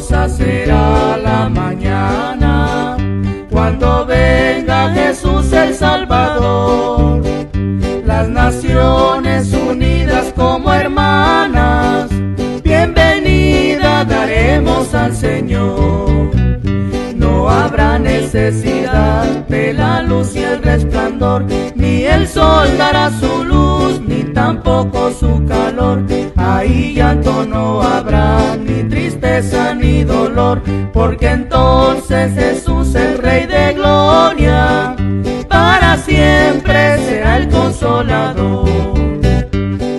será la mañana cuando venga Jesús el Salvador. Las naciones unidas como hermanas, bienvenida daremos al Señor. No habrá necesidad de la luz y el resplandor, ni el sol dará su luz, ni tampoco su calor. Ahí llanto no habrá tristeza ni dolor, porque entonces Jesús, el Rey de Gloria, para siempre será el consolador.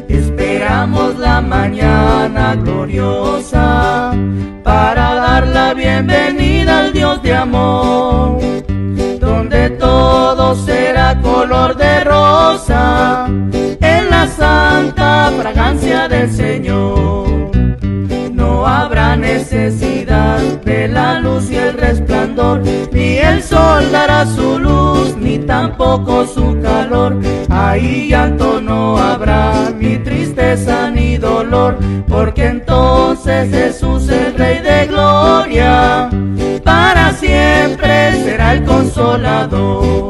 Esperamos la mañana gloriosa para dar la bienvenida al Dios de amor, donde todo será color de rosa en la santa fragancia del Señor. Necesidad de la luz y el resplandor, ni el sol dará su luz, ni tampoco su calor. Ahí llanto no habrá, ni tristeza ni dolor, porque entonces Jesús, el Rey de Gloria, para siempre será el consolador.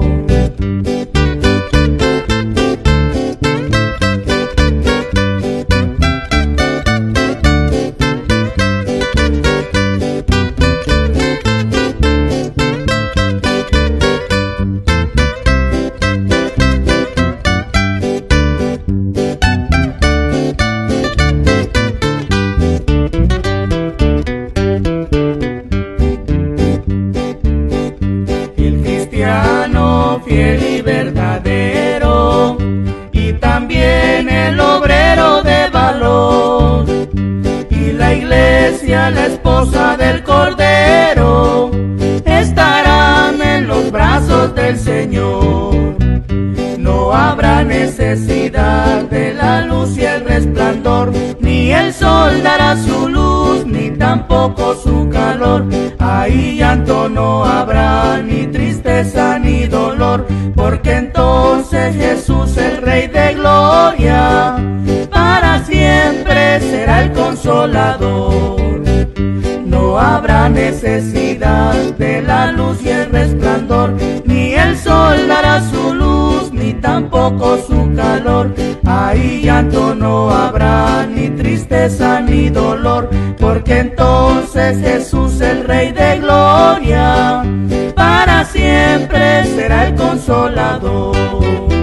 Fiel y verdadero, y también el obrero de valor, y la iglesia, la esposa del Cordero, estarán en los brazos del Señor. No habrá necesidad de la luz y el resplandor, ni el sol dará su luz, ni tampoco su calor. Ahí llanto no habrá, porque entonces Jesús, el Rey de Gloria, para siempre será el consolador. No habrá necesidad de la luz y el resplandor, ni el sol dará su luz, ni tampoco su calor. Ahí llanto no habrá, ni tristeza ni dolor, porque entonces Jesús, el Rey de Gloria, siempre será el consolador.